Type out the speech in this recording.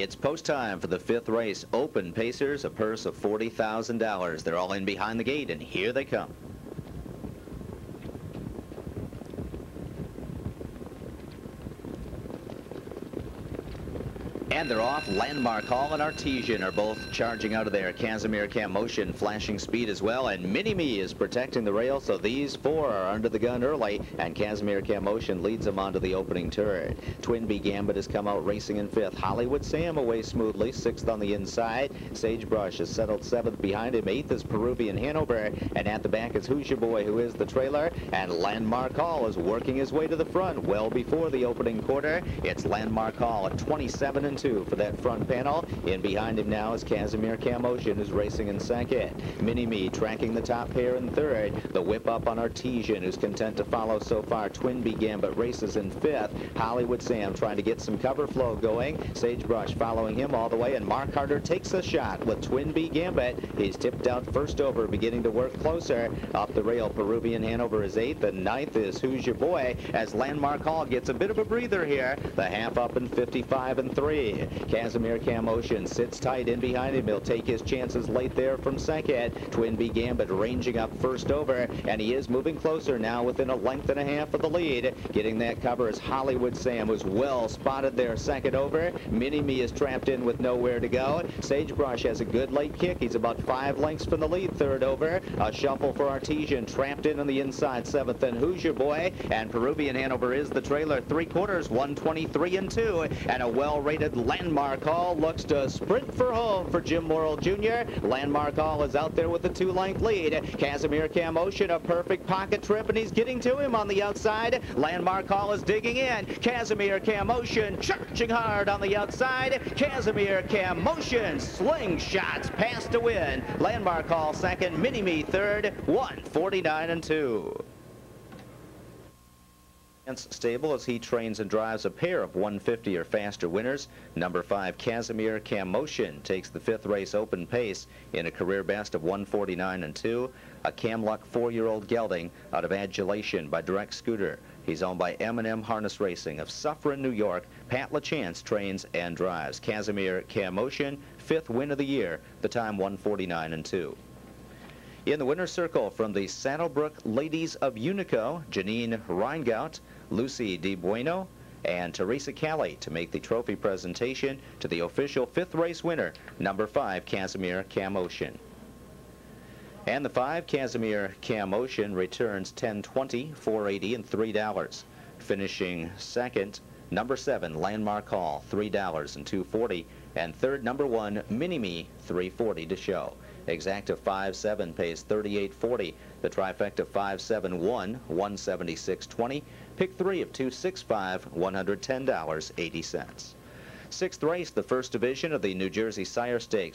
It's post time for the fifth race. Open Pacers, a purse of $40,000. They're all in behind the gate, and here they come. And they're off. Landmark Hall and Artesian are both charging out of there. Casimir Camotion flashing speed as well. And Mini-Me is protecting the rail, so these four are under the gun early. And Casimir Camotion leads them onto the opening turn. Twin B Gambit has come out racing in fifth. Hollywood Sam away smoothly, sixth on the inside. Sagebrush has settled seventh behind him. Eighth is Peruvian Hanover. And at the back is Your Boy, who is the trailer. And Landmark Hall is working his way to the front well before the opening quarter. It's Landmark Hall at 27 and 2 for that front panel. In behind him now is Casimir Camotion, who's racing in second. Mini-Me tracking the top pair in third. The whip up on Artesian, who's content to follow so far. Twin B Gambit races in fifth. Hollywood Sam trying to get some cover flow going. Sagebrush following him all the way, and Mark Harder takes a shot with Twin B Gambit. He's tipped out first over, beginning to work closer. Off the rail, Peruvian Hanover is eighth, and ninth is Who's Your Boy, as Landmark Hall gets a bit of a breather here. The half up in 55 and 3. Casimir Camotion sits tight in behind him. He'll take his chances late there from second. Twin B Gambit ranging up first over, and he is moving closer now within a length and a half of the lead. Getting that cover is Hollywood Sam, who's well spotted there second over. Mini-Me is trapped in with nowhere to go. Sagebrush has a good late kick. He's about five lengths from the lead third over. A shuffle for Artesian, trapped in on the inside seventh. And who's your boy? And Peruvian Hanover is the trailer. Three quarters, 123 and two. And a well-rated Landmark Hall looks to sprint for home for Jim Morrill Jr. Landmark Hall is out there with a two-length lead. Casimir Camotion, a perfect pocket trip, and he's getting to him on the outside. Landmark Hall is digging in. Casimir Camotion charging hard on the outside. Casimir Camotion slingshots past to win. Landmark Hall second, Mini-Me third, 149 and 2 stable as he trains and drives a pair of 150 or faster winners. Number five, Casimir Camotion takes the fifth race open pace in a career best of 149 and 2. A Camluck four-year-old gelding out of Adulation by Direct Scooter. He's owned by M&M Harness Racing of Suffern, New York. Pat LaChance trains and drives. Casimir Camotion, fifth win of the year, the time 149 and 2. In the winner's circle from the Saddlebrook Ladies of Unico, Janine Reingout, Lucy Di Bueno, and Teresa Kelly to make the trophy presentation to the official fifth race winner, number five, Casimir Camotion. And the five, Casimir Camotion, returns 1020, 480, and $3. Finishing second, number seven, Landmark Hall, $3 and 240, and third, number one, Mini-Me, 340 to show. Exacta 5-7 pays 38.40. The trifecta 5-7-1, 176.20. Pick 3 of 265, $110.80. Sixth race, the first division of the New Jersey Sire Stakes.